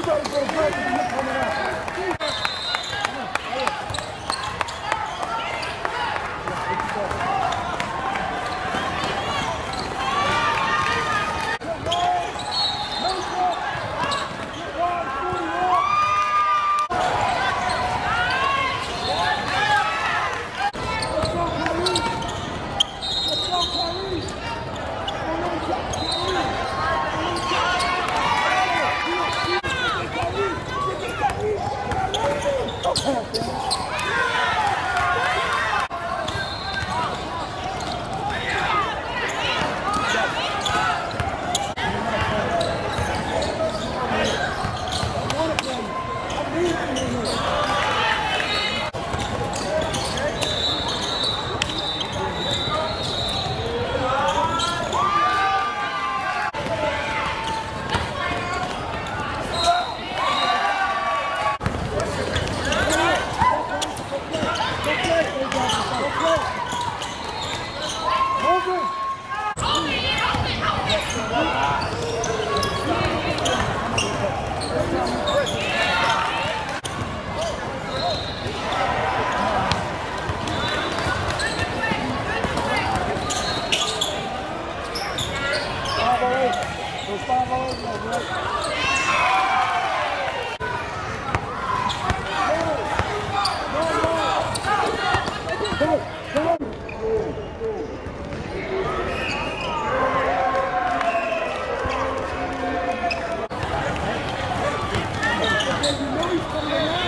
You ready for a break? Não escolhe